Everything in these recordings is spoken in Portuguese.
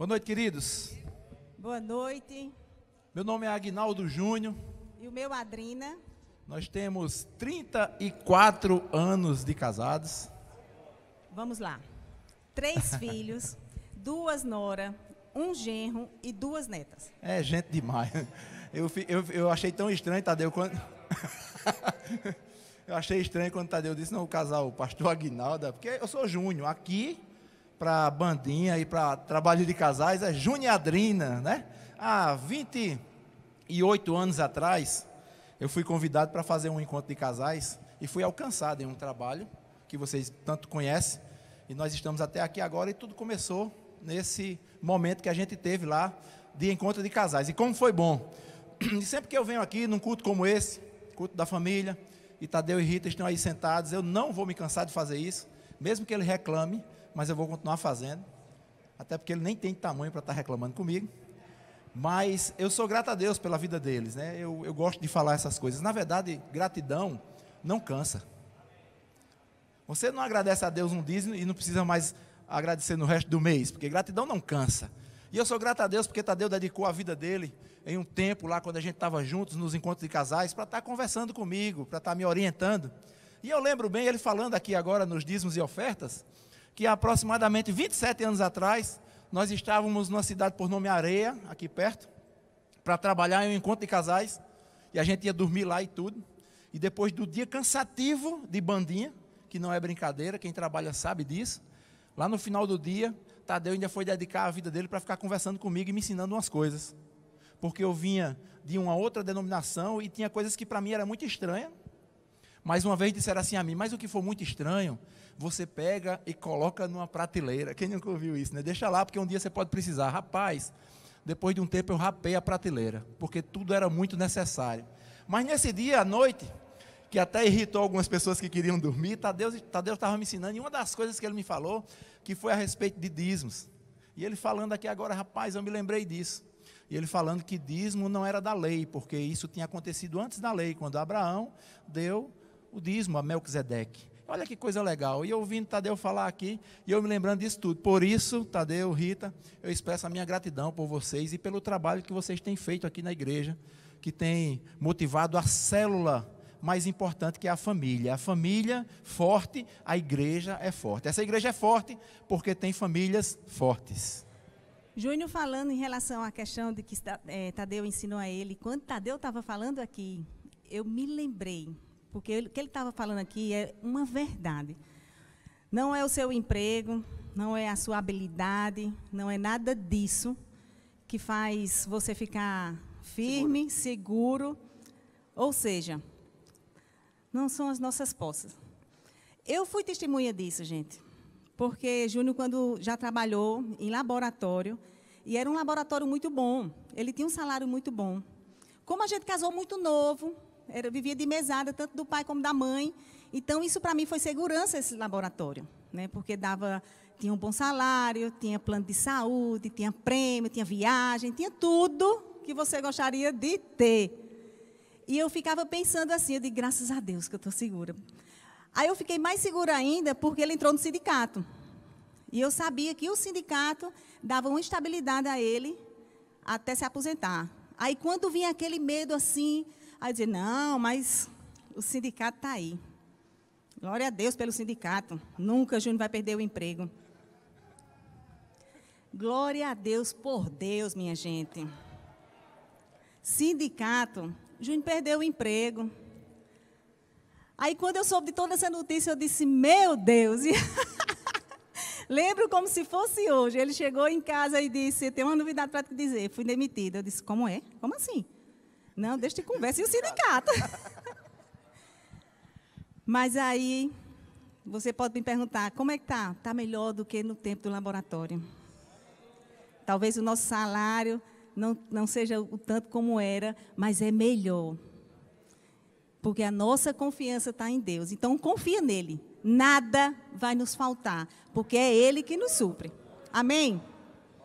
Boa noite, queridos. Boa noite. Meu nome é Agnaldo Júnior. E o meu Adrina. Nós temos 34 anos de casados. Vamos lá. Três filhos, duas nora, um genro e duas netas. É gente demais. Eu, eu, eu achei tão estranho, Tadeu, quando. eu achei estranho quando Tadeu disse, não, o casal, o pastor Aguinaldo, porque eu sou Júnior. Aqui, para bandinha e para trabalho de casais, é Júnior e Adrina, né? Há 28 anos atrás, eu fui convidado para fazer um encontro de casais e fui alcançado em um trabalho que vocês tanto conhecem. E nós estamos até aqui agora e tudo começou nesse momento que a gente teve lá de encontro de casais. E como foi bom. E sempre que eu venho aqui num culto como esse, culto da família, e Tadeu e Rita estão aí sentados, eu não vou me cansar de fazer isso, mesmo que ele reclame, mas eu vou continuar fazendo. Até porque ele nem tem tamanho para estar reclamando comigo. Mas eu sou grato a Deus pela vida deles, né? Eu, eu gosto de falar essas coisas. Na verdade, gratidão não cansa. Você não agradece a Deus um dízimo e não precisa mais agradecer no resto do mês, porque gratidão não cansa. E eu sou grato a Deus porque Tadeu dedicou a vida dele em um tempo lá, quando a gente estava juntos nos encontros de casais, para estar conversando comigo, para estar me orientando. E eu lembro bem ele falando aqui agora nos dízimos e ofertas, que aproximadamente 27 anos atrás, nós estávamos numa cidade por nome Areia, aqui perto, para trabalhar em um encontro de casais, e a gente ia dormir lá e tudo. E depois do dia cansativo de bandinha, que não é brincadeira, quem trabalha sabe disso, lá no final do dia, Tadeu ainda foi dedicar a vida dele para ficar conversando comigo e me ensinando umas coisas. Porque eu vinha de uma outra denominação e tinha coisas que para mim era muito estranha. Mas uma vez disseram assim a mim, mas o que for muito estranho, você pega e coloca numa prateleira. Quem nunca ouviu isso, né? Deixa lá, porque um dia você pode precisar. Rapaz, depois de um tempo eu rapei a prateleira, porque tudo era muito necessário. Mas nesse dia à noite, que até irritou algumas pessoas que queriam dormir, Tadeu estava me ensinando, e uma das coisas que ele me falou, que foi a respeito de dízimos. E ele falando aqui agora, rapaz, eu me lembrei disso. E ele falando que dízimo não era da lei, porque isso tinha acontecido antes da lei, quando Abraão deu o dízimo a Melquisedeque. Olha que coisa legal. E ouvindo Tadeu falar aqui, e eu me lembrando disso tudo. Por isso, Tadeu, Rita, eu expresso a minha gratidão por vocês e pelo trabalho que vocês têm feito aqui na igreja, que tem motivado a célula mais importante que é a família. A família forte, a igreja é forte. Essa igreja é forte porque tem famílias fortes. Júnior falando em relação à questão de que é, Tadeu ensinou a ele, quando Tadeu estava falando aqui, eu me lembrei, porque o que ele estava falando aqui é uma verdade. Não é o seu emprego, não é a sua habilidade, não é nada disso que faz você ficar firme, seguro. seguro. Ou seja, não são as nossas posses. Eu fui testemunha disso, gente. Porque Júnior, quando já trabalhou em laboratório, e era um laboratório muito bom, ele tinha um salário muito bom. Como a gente casou muito novo, era, vivia de mesada, tanto do pai como da mãe, então isso para mim foi segurança, esse laboratório. Né? Porque dava, tinha um bom salário, tinha plano de saúde, tinha prêmio, tinha viagem, tinha tudo que você gostaria de ter. E eu ficava pensando assim, de graças a Deus que eu estou segura. Aí eu fiquei mais segura ainda porque ele entrou no sindicato. E eu sabia que o sindicato dava uma estabilidade a ele até se aposentar. Aí quando vinha aquele medo assim, aí dizia, não, mas o sindicato está aí. Glória a Deus pelo sindicato. Nunca Júnior vai perder o emprego. Glória a Deus por Deus, minha gente. Sindicato Júnior perdeu o emprego. Aí, quando eu soube de toda essa notícia, eu disse: Meu Deus! Lembro como se fosse hoje. Ele chegou em casa e disse: Tem uma novidade para te dizer. Fui demitida. Eu disse: Como é? Como assim? Não, deixa de conversa. E o sindicato? Mas aí, você pode me perguntar: Como é que está? Está melhor do que no tempo do laboratório. Talvez o nosso salário não, não seja o tanto como era, mas é melhor. Porque a nossa confiança está em Deus. Então, confia nele. Nada vai nos faltar, porque é Ele que nos supre. Amém?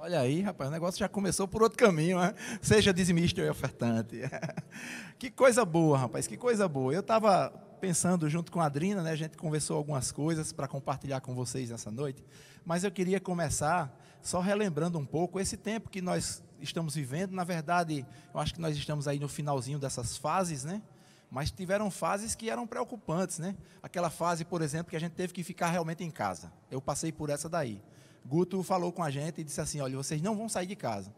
Olha aí, rapaz, o negócio já começou por outro caminho, né? Seja dizimista e ofertante. que coisa boa, rapaz, que coisa boa. Eu estava pensando junto com a Adrina, né? A gente conversou algumas coisas para compartilhar com vocês nessa noite, mas eu queria começar só relembrando um pouco esse tempo que nós estamos vivendo. Na verdade, eu acho que nós estamos aí no finalzinho dessas fases, né? Mas tiveram fases que eram preocupantes, né? Aquela fase, por exemplo, que a gente teve que ficar realmente em casa. Eu passei por essa daí. Guto falou com a gente e disse assim: olha, vocês não vão sair de casa.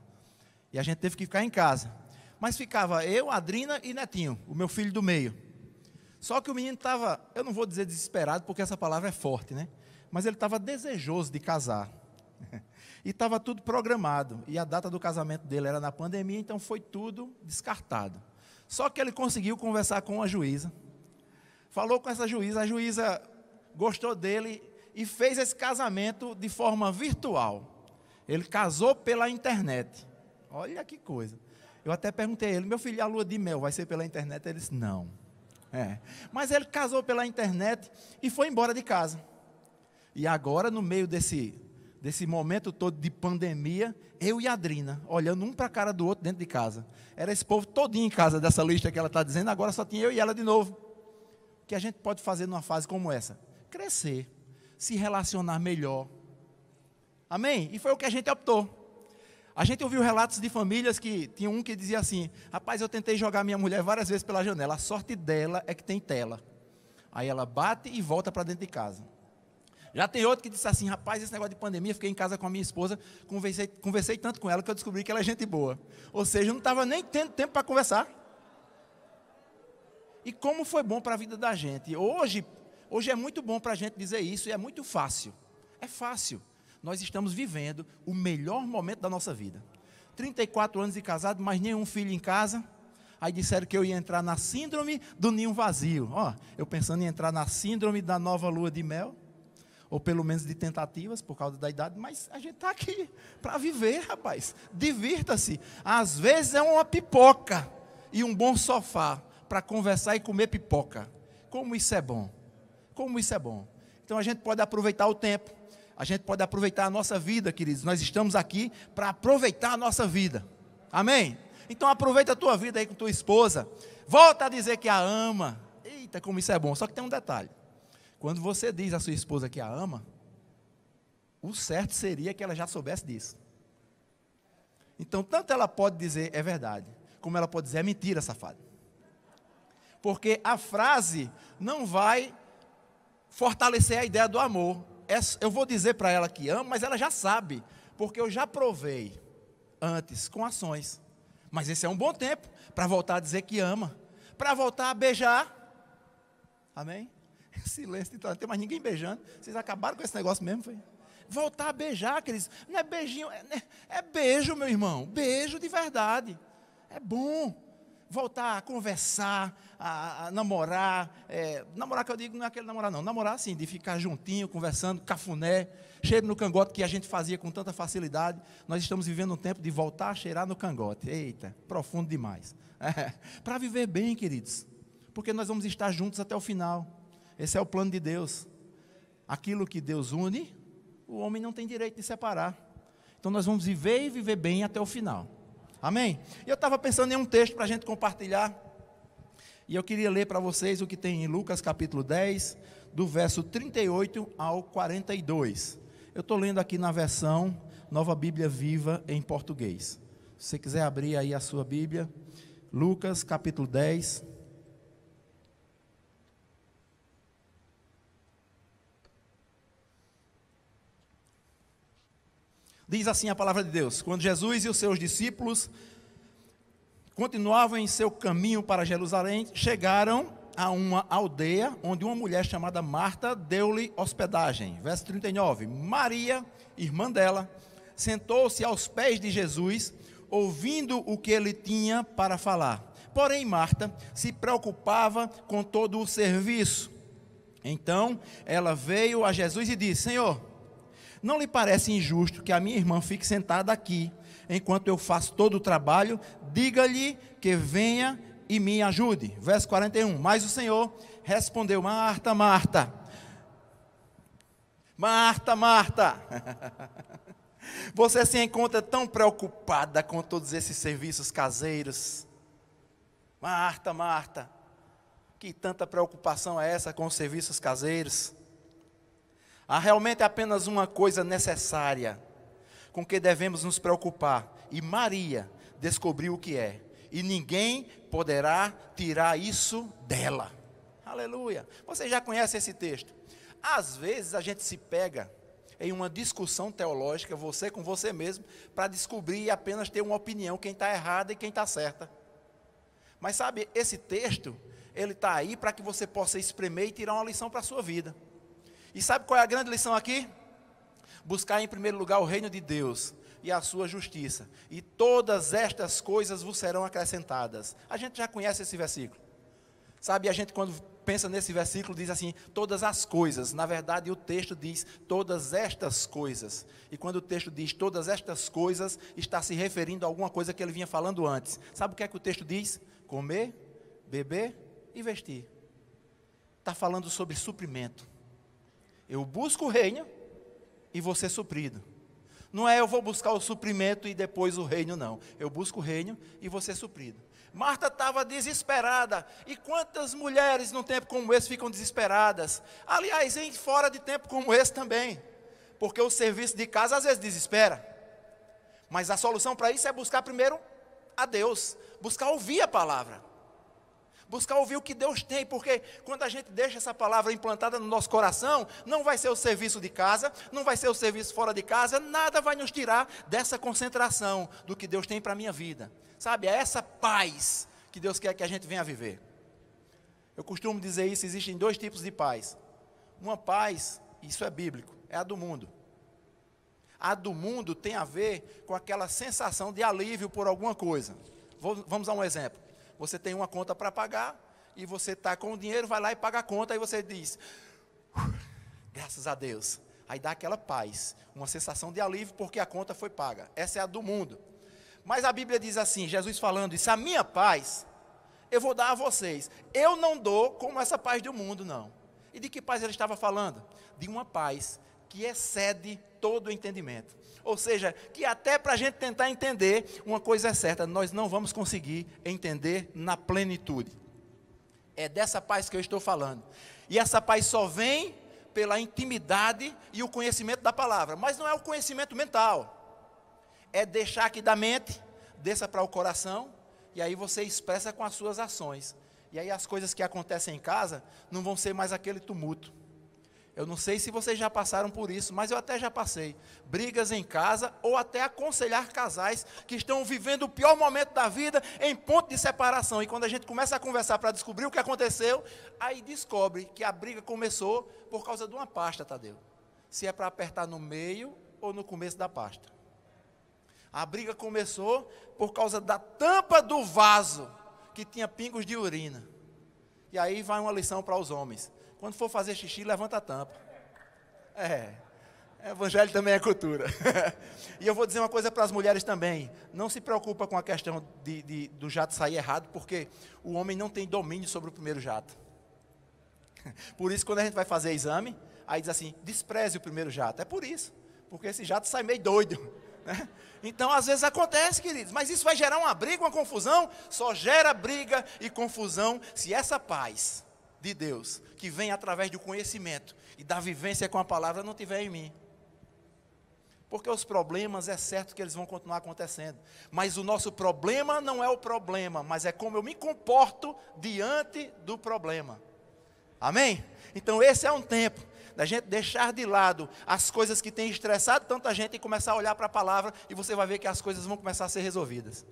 E a gente teve que ficar em casa. Mas ficava eu, Adrina e Netinho, o meu filho do meio. Só que o menino estava, eu não vou dizer desesperado, porque essa palavra é forte, né? Mas ele estava desejoso de casar. E estava tudo programado. E a data do casamento dele era na pandemia, então foi tudo descartado. Só que ele conseguiu conversar com a juíza. Falou com essa juíza, a juíza gostou dele e fez esse casamento de forma virtual. Ele casou pela internet. Olha que coisa. Eu até perguntei a ele, meu filho, a lua de mel vai ser pela internet? Ele disse, não. É. Mas ele casou pela internet e foi embora de casa. E agora, no meio desse, desse momento todo de pandemia, eu e a Adrina, olhando um para a cara do outro dentro de casa. Era esse povo todinho em casa dessa lista que ela está dizendo, agora só tinha eu e ela de novo. O que a gente pode fazer numa fase como essa? Crescer, se relacionar melhor. Amém? E foi o que a gente optou. A gente ouviu relatos de famílias que tinha um que dizia assim: Rapaz, eu tentei jogar minha mulher várias vezes pela janela, a sorte dela é que tem tela. Aí ela bate e volta para dentro de casa. Já tem outro que disse assim: rapaz, esse negócio de pandemia, fiquei em casa com a minha esposa, conversei, conversei tanto com ela que eu descobri que ela é gente boa. Ou seja, não estava nem tendo tempo para conversar. E como foi bom para a vida da gente. Hoje, hoje é muito bom para a gente dizer isso e é muito fácil. É fácil. Nós estamos vivendo o melhor momento da nossa vida. 34 anos de casado, mas nenhum filho em casa. Aí disseram que eu ia entrar na síndrome do ninho vazio. Ó, eu pensando em entrar na síndrome da nova lua de mel ou pelo menos de tentativas por causa da idade, mas a gente está aqui para viver, rapaz. Divirta-se. Às vezes é uma pipoca e um bom sofá para conversar e comer pipoca. Como isso é bom. Como isso é bom. Então a gente pode aproveitar o tempo. A gente pode aproveitar a nossa vida, queridos. Nós estamos aqui para aproveitar a nossa vida. Amém? Então aproveita a tua vida aí com tua esposa. Volta a dizer que a ama. Eita, como isso é bom. Só que tem um detalhe. Quando você diz à sua esposa que a ama, o certo seria que ela já soubesse disso. Então, tanto ela pode dizer é verdade, como ela pode dizer é mentira, safado. Porque a frase não vai fortalecer a ideia do amor. Eu vou dizer para ela que amo, mas ela já sabe, porque eu já provei antes com ações. Mas esse é um bom tempo para voltar a dizer que ama, para voltar a beijar. Amém? Silêncio, então, não tem mais ninguém beijando. Vocês acabaram com esse negócio mesmo, foi? Voltar a beijar, queridos. Não é beijinho, é, né, é beijo, meu irmão. Beijo de verdade. É bom. Voltar a conversar, a, a namorar. É, namorar que eu digo não é aquele namorar, não. Namorar assim, de ficar juntinho, conversando, cafuné, cheiro no cangote que a gente fazia com tanta facilidade. Nós estamos vivendo um tempo de voltar a cheirar no cangote. Eita, profundo demais. É, Para viver bem, queridos. Porque nós vamos estar juntos até o final. Esse é o plano de Deus. Aquilo que Deus une, o homem não tem direito de separar. Então nós vamos viver e viver bem até o final. Amém? Eu estava pensando em um texto para a gente compartilhar. E eu queria ler para vocês o que tem em Lucas capítulo 10, do verso 38 ao 42. Eu estou lendo aqui na versão Nova Bíblia Viva em português. Se você quiser abrir aí a sua Bíblia, Lucas capítulo 10, Diz assim a palavra de Deus: quando Jesus e os seus discípulos continuavam em seu caminho para Jerusalém, chegaram a uma aldeia onde uma mulher chamada Marta deu-lhe hospedagem. Verso 39. Maria, irmã dela, sentou-se aos pés de Jesus, ouvindo o que ele tinha para falar. Porém, Marta se preocupava com todo o serviço. Então, ela veio a Jesus e disse: Senhor, não lhe parece injusto que a minha irmã fique sentada aqui, enquanto eu faço todo o trabalho? Diga-lhe que venha e me ajude. Verso 41. Mas o Senhor respondeu: Marta, Marta. Marta, Marta. Você se encontra tão preocupada com todos esses serviços caseiros. Marta, Marta. Que tanta preocupação é essa com os serviços caseiros? Há realmente apenas uma coisa necessária com que devemos nos preocupar, e Maria descobriu o que é, e ninguém poderá tirar isso dela. Aleluia. Você já conhece esse texto? Às vezes a gente se pega em uma discussão teológica, você com você mesmo, para descobrir e apenas ter uma opinião, quem está errada e quem está certa. Mas sabe, esse texto, ele está aí para que você possa espremer e tirar uma lição para a sua vida. E sabe qual é a grande lição aqui? Buscar em primeiro lugar o reino de Deus e a sua justiça, e todas estas coisas vos serão acrescentadas. A gente já conhece esse versículo. Sabe, a gente quando pensa nesse versículo diz assim, todas as coisas. Na verdade, o texto diz todas estas coisas. E quando o texto diz todas estas coisas, está se referindo a alguma coisa que ele vinha falando antes. Sabe o que é que o texto diz? Comer, beber e vestir. Está falando sobre suprimento. Eu busco o reino e vou ser suprido. Não é eu vou buscar o suprimento e depois o reino, não. Eu busco o reino e vou ser suprido. Marta estava desesperada. E quantas mulheres num tempo como esse ficam desesperadas? Aliás, em fora de tempo como esse também. Porque o serviço de casa às vezes desespera. Mas a solução para isso é buscar primeiro a Deus, buscar ouvir a palavra buscar ouvir o que Deus tem, porque quando a gente deixa essa palavra implantada no nosso coração, não vai ser o serviço de casa, não vai ser o serviço fora de casa, nada vai nos tirar dessa concentração do que Deus tem para a minha vida. Sabe, é essa paz que Deus quer que a gente venha viver. Eu costumo dizer isso: existem dois tipos de paz. Uma paz, isso é bíblico, é a do mundo. A do mundo tem a ver com aquela sensação de alívio por alguma coisa. Vamos a um exemplo. Você tem uma conta para pagar e você está com o dinheiro, vai lá e paga a conta e você diz, graças a Deus. Aí dá aquela paz, uma sensação de alívio porque a conta foi paga. Essa é a do mundo. Mas a Bíblia diz assim, Jesus falando isso, a minha paz eu vou dar a vocês. Eu não dou como essa paz do mundo, não. E de que paz ele estava falando? De uma paz que excede todo o entendimento. Ou seja, que até para a gente tentar entender, uma coisa é certa, nós não vamos conseguir entender na plenitude. É dessa paz que eu estou falando. E essa paz só vem pela intimidade e o conhecimento da palavra. Mas não é o conhecimento mental. É deixar que da mente desça para o coração e aí você expressa com as suas ações. E aí as coisas que acontecem em casa não vão ser mais aquele tumulto. Eu não sei se vocês já passaram por isso, mas eu até já passei. Brigas em casa ou até aconselhar casais que estão vivendo o pior momento da vida em ponto de separação. E quando a gente começa a conversar para descobrir o que aconteceu, aí descobre que a briga começou por causa de uma pasta, Tadeu. Se é para apertar no meio ou no começo da pasta. A briga começou por causa da tampa do vaso que tinha pingos de urina. E aí vai uma lição para os homens. Quando for fazer xixi, levanta a tampa. É. Evangelho também é cultura. e eu vou dizer uma coisa para as mulheres também. Não se preocupa com a questão de, de, do jato sair errado, porque o homem não tem domínio sobre o primeiro jato. Por isso, quando a gente vai fazer exame, aí diz assim, despreze o primeiro jato. É por isso. Porque esse jato sai meio doido. Né? Então, às vezes acontece, queridos, mas isso vai gerar uma briga, uma confusão. Só gera briga e confusão se essa paz de Deus, que vem através do conhecimento e da vivência com a palavra, não tiver em mim. Porque os problemas é certo que eles vão continuar acontecendo. Mas o nosso problema não é o problema, mas é como eu me comporto diante do problema. Amém? Então esse é um tempo da gente deixar de lado as coisas que têm estressado tanta gente e começar a olhar para a palavra e você vai ver que as coisas vão começar a ser resolvidas.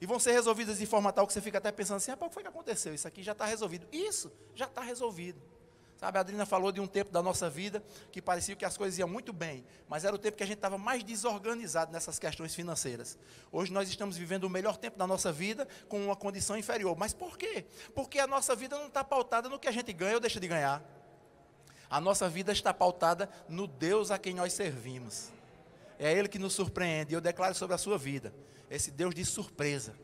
E vão ser resolvidas de forma tal que você fica até pensando assim: ah, o que foi que aconteceu? Isso aqui já está resolvido. Isso já está resolvido. Sabe, a Adriana falou de um tempo da nossa vida que parecia que as coisas iam muito bem, mas era o tempo que a gente estava mais desorganizado nessas questões financeiras. Hoje nós estamos vivendo o melhor tempo da nossa vida com uma condição inferior. Mas por quê? Porque a nossa vida não está pautada no que a gente ganha ou deixa de ganhar. A nossa vida está pautada no Deus a quem nós servimos. É Ele que nos surpreende. Eu declaro sobre a sua vida esse Deus de surpresa.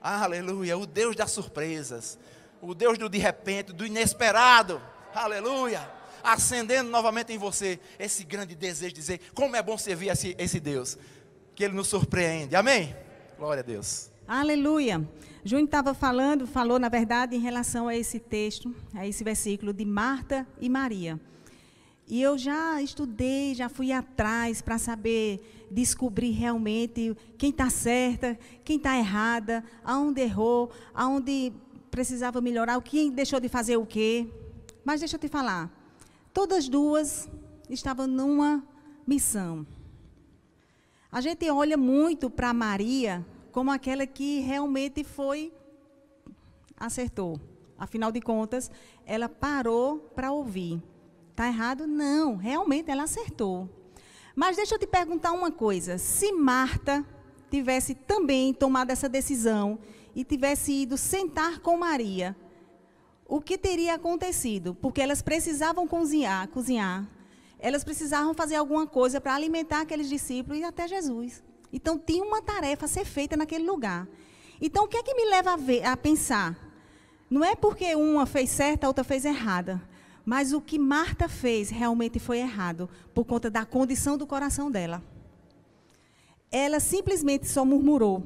Aleluia, o Deus das surpresas, o Deus do de repente, do inesperado. Aleluia, acendendo novamente em você esse grande desejo de dizer como é bom servir esse, esse Deus, que Ele nos surpreende. Amém? Glória a Deus. Aleluia. Júnior estava falando, falou na verdade em relação a esse texto, a esse versículo de Marta e Maria. E eu já estudei, já fui atrás para saber descobrir realmente quem está certa, quem está errada, aonde errou, aonde precisava melhorar, o que deixou de fazer o quê. Mas deixa eu te falar, todas duas estavam numa missão. A gente olha muito para Maria como aquela que realmente foi, acertou. Afinal de contas, ela parou para ouvir. Está errado? Não, realmente ela acertou. Mas deixa eu te perguntar uma coisa: se Marta tivesse também tomado essa decisão e tivesse ido sentar com Maria, o que teria acontecido? Porque elas precisavam cozinhar, cozinhar. Elas precisavam fazer alguma coisa para alimentar aqueles discípulos e até Jesus. Então tinha uma tarefa a ser feita naquele lugar. Então o que é que me leva a, ver, a pensar? Não é porque uma fez certa, a outra fez errada. Mas o que Marta fez realmente foi errado, por conta da condição do coração dela. Ela simplesmente só murmurou.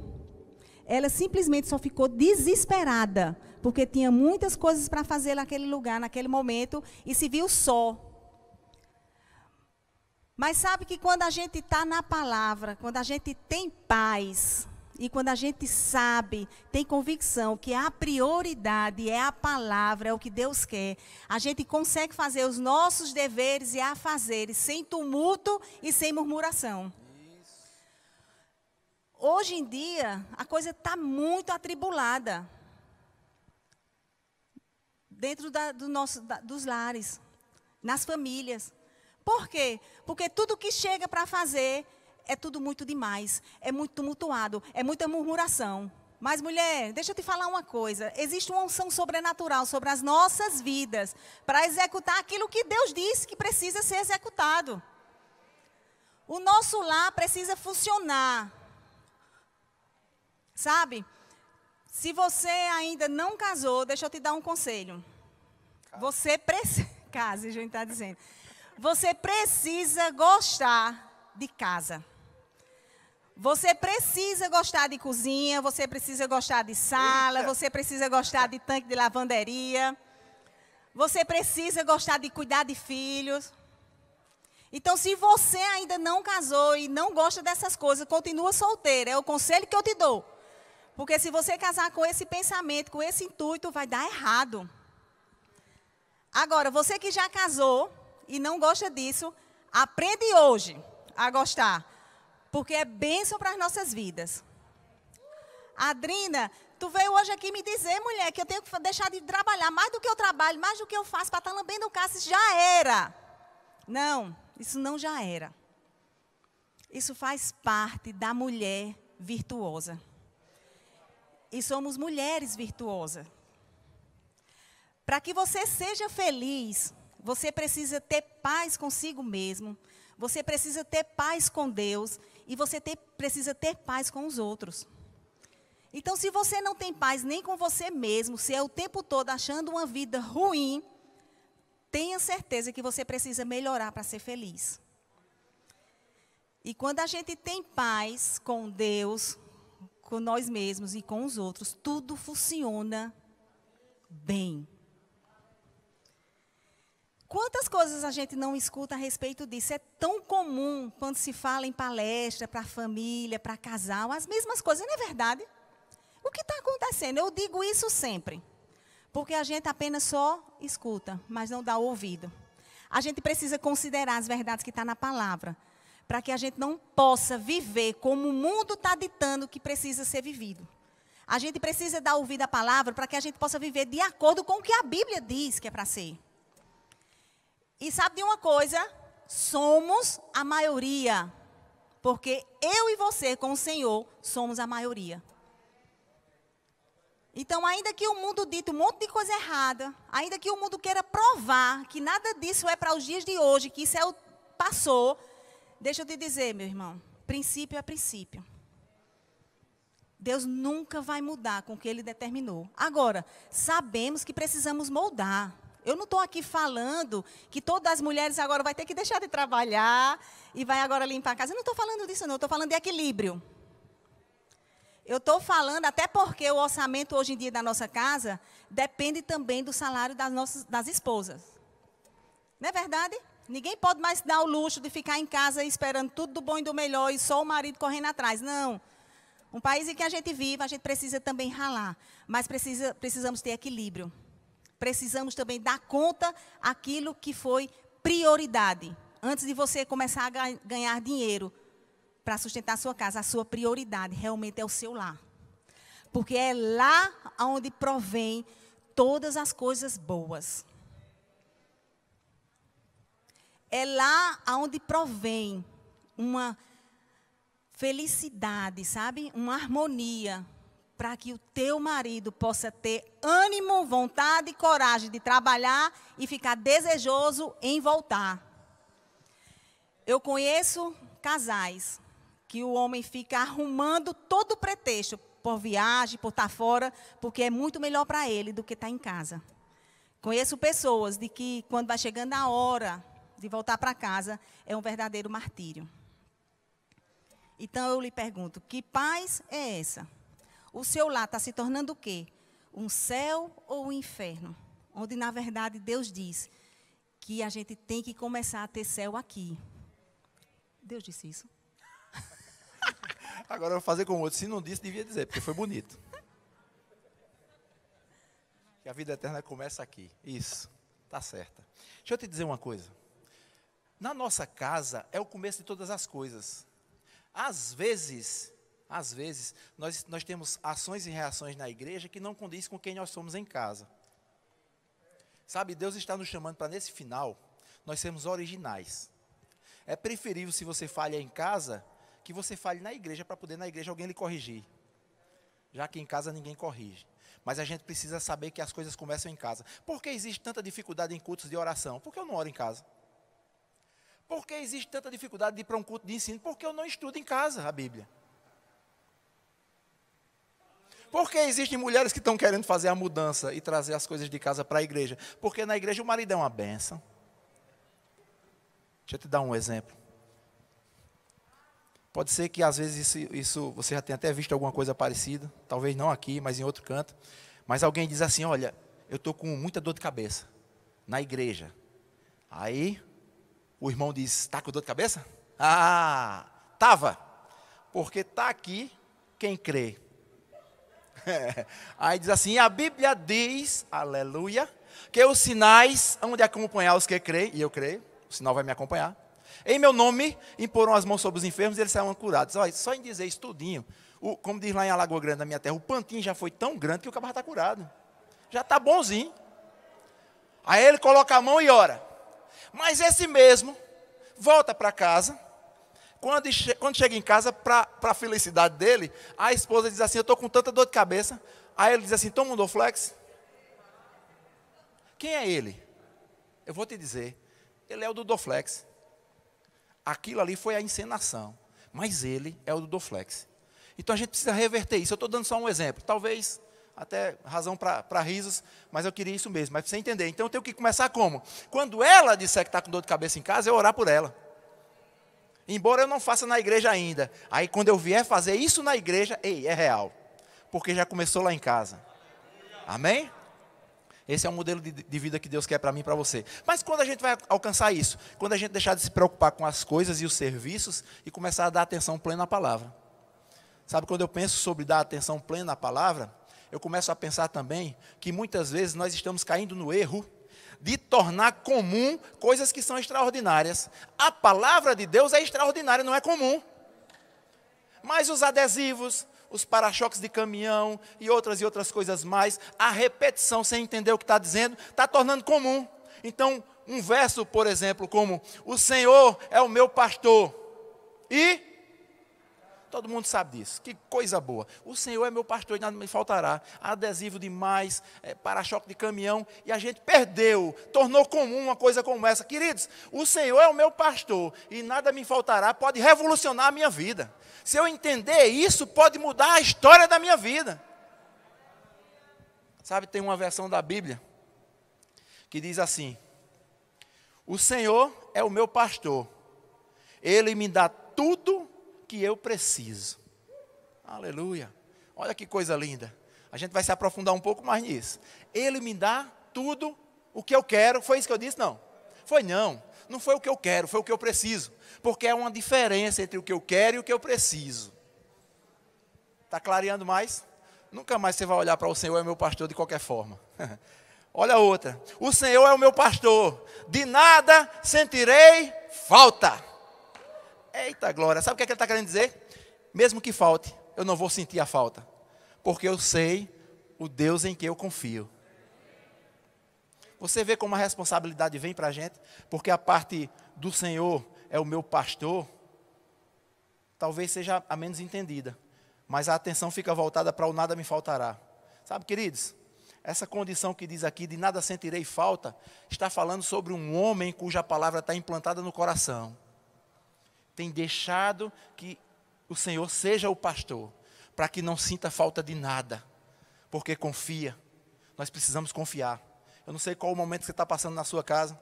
Ela simplesmente só ficou desesperada, porque tinha muitas coisas para fazer naquele lugar, naquele momento, e se viu só. Mas sabe que quando a gente está na palavra, quando a gente tem paz, e quando a gente sabe, tem convicção que a prioridade é a palavra, é o que Deus quer, a gente consegue fazer os nossos deveres e afazeres sem tumulto e sem murmuração. Hoje em dia, a coisa está muito atribulada dentro da, do nosso, da, dos lares, nas famílias. Por quê? Porque tudo que chega para fazer é tudo muito demais, é muito tumultuado, é muita murmuração. Mas, mulher, deixa eu te falar uma coisa: existe uma unção sobrenatural sobre as nossas vidas para executar aquilo que Deus disse que precisa ser executado. O nosso lar precisa funcionar. Sabe? Se você ainda não casou, deixa eu te dar um conselho. Você precisa. Case, a gente está dizendo. Você precisa gostar de casa. Você precisa gostar de cozinha, você precisa gostar de sala, Eita. você precisa gostar de tanque de lavanderia. Você precisa gostar de cuidar de filhos. Então, se você ainda não casou e não gosta dessas coisas, continua solteira. É o conselho que eu te dou. Porque se você casar com esse pensamento, com esse intuito, vai dar errado. Agora, você que já casou e não gosta disso, aprende hoje a gostar porque é bênção para as nossas vidas. Adrina, tu veio hoje aqui me dizer, mulher, que eu tenho que deixar de trabalhar mais do que eu trabalho, mais do que eu faço para estar tá lambendo o cálice. Já era. Não, isso não já era. Isso faz parte da mulher virtuosa. E somos mulheres virtuosas. Para que você seja feliz, você precisa ter paz consigo mesmo. Você precisa ter paz com Deus e você ter, precisa ter paz com os outros. Então, se você não tem paz nem com você mesmo, se é o tempo todo achando uma vida ruim, tenha certeza que você precisa melhorar para ser feliz. E quando a gente tem paz com Deus, com nós mesmos e com os outros, tudo funciona bem. Quantas coisas a gente não escuta a respeito disso? É tão comum quando se fala em palestra para família, para casal, as mesmas coisas, não é verdade? O que está acontecendo? Eu digo isso sempre, porque a gente apenas só escuta, mas não dá ouvido. A gente precisa considerar as verdades que estão tá na palavra, para que a gente não possa viver como o mundo está ditando que precisa ser vivido. A gente precisa dar ouvido à palavra para que a gente possa viver de acordo com o que a Bíblia diz que é para ser. E sabe de uma coisa? Somos a maioria. Porque eu e você, com o Senhor, somos a maioria. Então, ainda que o mundo dito um monte de coisa errada, ainda que o mundo queira provar que nada disso é para os dias de hoje, que isso é o passou, deixa eu te dizer, meu irmão, princípio é princípio. Deus nunca vai mudar com o que ele determinou. Agora, sabemos que precisamos moldar. Eu não estou aqui falando que todas as mulheres agora vai ter que deixar de trabalhar e vai agora limpar a casa. Eu não estou falando disso, não. Estou falando de equilíbrio. Eu estou falando até porque o orçamento hoje em dia da nossa casa depende também do salário das nossas das esposas. Não é verdade? Ninguém pode mais dar o luxo de ficar em casa esperando tudo do bom e do melhor e só o marido correndo atrás. Não. Um país em que a gente vive, a gente precisa também ralar, mas precisa, precisamos ter equilíbrio. Precisamos também dar conta aquilo que foi prioridade. Antes de você começar a ganhar dinheiro, para sustentar a sua casa, a sua prioridade realmente é o seu lar. Porque é lá onde provém todas as coisas boas. É lá onde provém uma felicidade, sabe? Uma harmonia para que o teu marido possa ter ânimo, vontade e coragem de trabalhar e ficar desejoso em voltar. Eu conheço casais que o homem fica arrumando todo pretexto por viagem, por estar fora, porque é muito melhor para ele do que estar em casa. Conheço pessoas de que, quando vai chegando a hora de voltar para casa, é um verdadeiro martírio. Então eu lhe pergunto: que paz é essa? O seu lar está se tornando o quê? Um céu ou um inferno? Onde, na verdade, Deus diz que a gente tem que começar a ter céu aqui. Deus disse isso. Agora eu vou fazer com o outro. Se não disse, devia dizer, porque foi bonito. Que a vida eterna começa aqui. Isso. Tá certa. Deixa eu te dizer uma coisa. Na nossa casa é o começo de todas as coisas. Às vezes, às vezes, nós, nós temos ações e reações na igreja que não condizem com quem nós somos em casa. Sabe, Deus está nos chamando para nesse final nós sermos originais. É preferível se você falha em casa que você fale na igreja para poder na igreja alguém lhe corrigir. Já que em casa ninguém corrige. Mas a gente precisa saber que as coisas começam em casa. Por que existe tanta dificuldade em cultos de oração? Porque eu não oro em casa. Por que existe tanta dificuldade de ir para um culto de ensino? Porque eu não estudo em casa a Bíblia. Por que existem mulheres que estão querendo fazer a mudança e trazer as coisas de casa para a igreja? Porque na igreja o marido é uma benção. Deixa eu te dar um exemplo. Pode ser que às vezes isso, isso, você já tenha até visto alguma coisa parecida, talvez não aqui, mas em outro canto. Mas alguém diz assim: Olha, eu estou com muita dor de cabeça na igreja. Aí o irmão diz: Está com dor de cabeça? Ah, estava. Porque está aqui quem crê. Aí diz assim: A Bíblia diz, aleluia, que os sinais hão de acompanhar os que creem, e eu creio, o sinal vai me acompanhar. Em meu nome, imporam as mãos sobre os enfermos e eles serão curados. Olha, só em dizer isso tudinho, o, como diz lá em Alagoa Grande, na minha terra, o pantinho já foi tão grande que o cabra está curado. Já está bonzinho. Aí ele coloca a mão e ora. Mas esse mesmo volta para casa. Quando, quando chega em casa, para a felicidade dele, a esposa diz assim: Eu estou com tanta dor de cabeça. Aí ele diz assim: Toma um Doflex. Quem é ele? Eu vou te dizer. Ele é o do Doflex. Aquilo ali foi a encenação. Mas ele é o do Doflex. Então a gente precisa reverter isso. Eu estou dando só um exemplo. Talvez até razão para risos, mas eu queria isso mesmo. Mas para você entender. Então eu tenho que começar como? Quando ela disser que está com dor de cabeça em casa, eu orar por ela. Embora eu não faça na igreja ainda. Aí quando eu vier fazer isso na igreja, ei, é real. Porque já começou lá em casa. Amém? Esse é o modelo de, de vida que Deus quer para mim e para você. Mas quando a gente vai alcançar isso? Quando a gente deixar de se preocupar com as coisas e os serviços e começar a dar atenção plena à palavra. Sabe, quando eu penso sobre dar atenção plena à palavra, eu começo a pensar também que muitas vezes nós estamos caindo no erro de tornar comum coisas que são extraordinárias. A palavra de Deus é extraordinária, não é comum. Mas os adesivos, os para-choques de caminhão e outras e outras coisas mais, a repetição sem entender o que está dizendo, está tornando comum. Então, um verso, por exemplo, como: O Senhor é o meu pastor, e Todo mundo sabe disso. Que coisa boa. O Senhor é meu pastor e nada me faltará. Adesivo demais, é, para-choque de caminhão. E a gente perdeu, tornou comum uma coisa como essa. Queridos, o Senhor é o meu pastor e nada me faltará. Pode revolucionar a minha vida. Se eu entender isso, pode mudar a história da minha vida. Sabe, tem uma versão da Bíblia que diz assim: O Senhor é o meu pastor, Ele me dá tudo que eu preciso. Aleluia. Olha que coisa linda. A gente vai se aprofundar um pouco mais nisso. Ele me dá tudo o que eu quero. Foi isso que eu disse? Não. Foi não. Não foi o que eu quero, foi o que eu preciso. Porque é uma diferença entre o que eu quero e o que eu preciso. Está clareando mais? Nunca mais você vai olhar para o Senhor é meu pastor de qualquer forma. Olha outra. O Senhor é o meu pastor. De nada sentirei falta. Eita glória. Sabe o que, é que ele está querendo dizer? Mesmo que falte, eu não vou sentir a falta. Porque eu sei o Deus em que eu confio. Você vê como a responsabilidade vem para a gente? Porque a parte do Senhor é o meu pastor, talvez seja a menos entendida. Mas a atenção fica voltada para o nada me faltará. Sabe, queridos? Essa condição que diz aqui, de nada sentirei falta, está falando sobre um homem cuja palavra está implantada no coração. Tem deixado que o Senhor seja o pastor, para que não sinta falta de nada, porque confia. Nós precisamos confiar. Eu não sei qual o momento que você está passando na sua casa,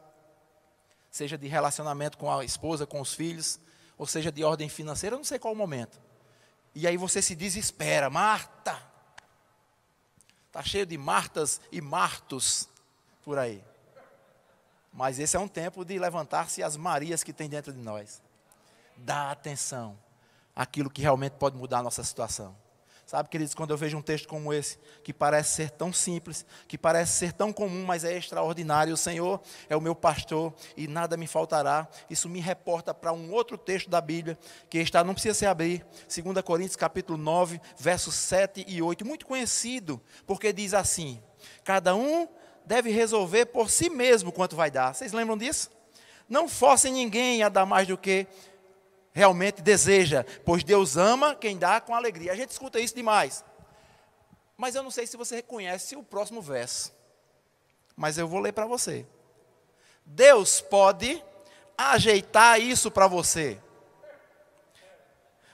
seja de relacionamento com a esposa, com os filhos, ou seja de ordem financeira, eu não sei qual o momento. E aí você se desespera, Marta, Está cheio de Martas e Martos por aí. Mas esse é um tempo de levantar-se as Marias que tem dentro de nós. Dá atenção àquilo que realmente pode mudar a nossa situação. Sabe, queridos, quando eu vejo um texto como esse, que parece ser tão simples, que parece ser tão comum, mas é extraordinário, o Senhor é o meu pastor e nada me faltará. Isso me reporta para um outro texto da Bíblia, que está, não precisa se abrir, 2 Coríntios capítulo 9, versos 7 e 8, muito conhecido, porque diz assim: Cada um deve resolver por si mesmo quanto vai dar. Vocês lembram disso? Não forcem ninguém a dar mais do que realmente deseja, pois Deus ama quem dá com alegria. A gente escuta isso demais. Mas eu não sei se você reconhece o próximo verso. Mas eu vou ler para você. Deus pode ajeitar isso para você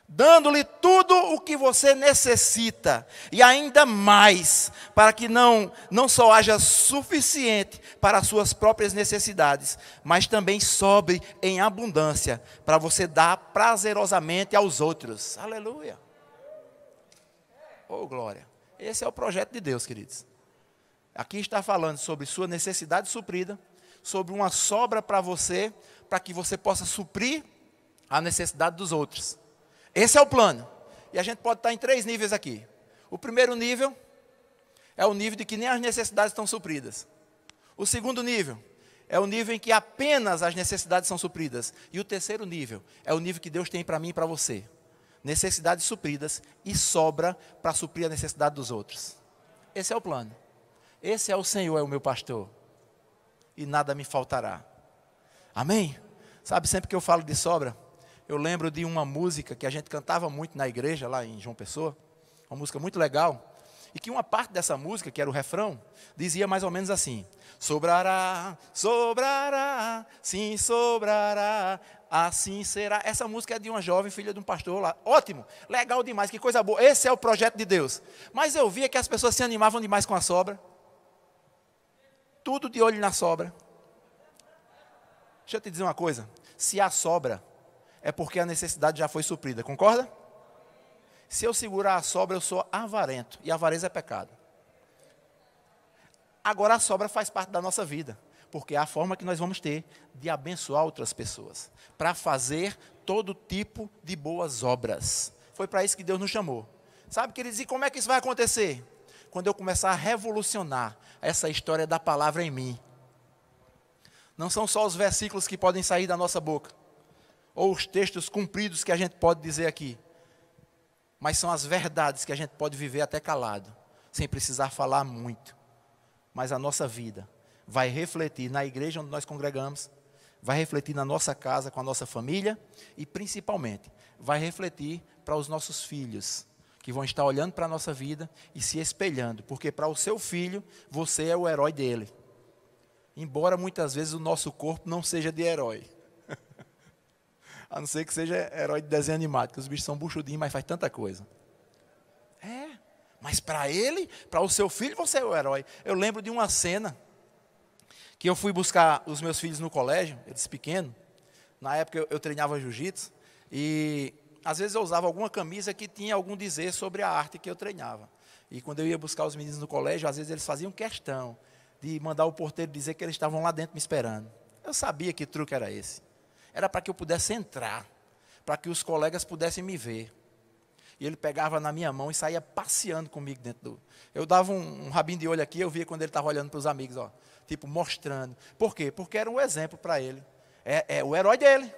dando-lhe tudo o que você necessita e ainda mais, para que não não só haja suficiente para as suas próprias necessidades, mas também sobre em abundância para você dar prazerosamente aos outros. Aleluia. Oh, glória. Esse é o projeto de Deus, queridos. Aqui está falando sobre sua necessidade suprida, sobre uma sobra para você, para que você possa suprir a necessidade dos outros. Esse é o plano. E a gente pode estar em três níveis aqui. O primeiro nível é o nível de que nem as necessidades estão supridas. O segundo nível é o nível em que apenas as necessidades são supridas. E o terceiro nível é o nível que Deus tem para mim e para você. Necessidades supridas e sobra para suprir a necessidade dos outros. Esse é o plano. Esse é o Senhor, é o meu pastor. E nada me faltará. Amém? Sabe, sempre que eu falo de sobra, eu lembro de uma música que a gente cantava muito na igreja, lá em João Pessoa, uma música muito legal, e que uma parte dessa música, que era o refrão, dizia mais ou menos assim: Sobrará, sobrará, sim, sobrará, assim será. Essa música é de uma jovem filha de um pastor lá. Ótimo, legal demais, que coisa boa. Esse é o projeto de Deus. Mas eu via que as pessoas se animavam demais com a sobra. Tudo de olho na sobra. Deixa eu te dizer uma coisa: se há sobra, é porque a necessidade já foi suprida. Concorda? Se eu segurar a sobra, eu sou avarento. E avareza é pecado. Agora a sobra faz parte da nossa vida. Porque é a forma que nós vamos ter de abençoar outras pessoas. Para fazer todo tipo de boas obras. Foi para isso que Deus nos chamou. Sabe, queridos, e como é que isso vai acontecer? Quando eu começar a revolucionar essa história da palavra em mim. Não são só os versículos que podem sair da nossa boca ou os textos cumpridos que a gente pode dizer aqui, mas são as verdades que a gente pode viver até calado, sem precisar falar muito. Mas a nossa vida vai refletir na igreja onde nós congregamos, vai refletir na nossa casa, com a nossa família e principalmente vai refletir para os nossos filhos, que vão estar olhando para a nossa vida e se espelhando, porque para o seu filho você é o herói dele. Embora muitas vezes o nosso corpo não seja de herói. A não ser que seja herói de desenho animado, que os bichos são buchudinhos, mas faz tanta coisa. É, mas para ele, para o seu filho, você é o herói. Eu lembro de uma cena que eu fui buscar os meus filhos no colégio, eles pequenos. Na época eu, eu treinava jiu-jitsu e às vezes eu usava alguma camisa que tinha algum dizer sobre a arte que eu treinava. E quando eu ia buscar os meninos no colégio, às vezes eles faziam questão de mandar o porteiro dizer que eles estavam lá dentro me esperando. Eu sabia que truque era esse. Era para que eu pudesse entrar, para que os colegas pudessem me ver. E ele pegava na minha mão e saía passeando comigo dentro do. Eu dava um, um rabinho de olho aqui, eu via quando ele estava olhando para os amigos, ó, tipo mostrando. Por quê? Porque era um exemplo para ele. É, é o herói dele.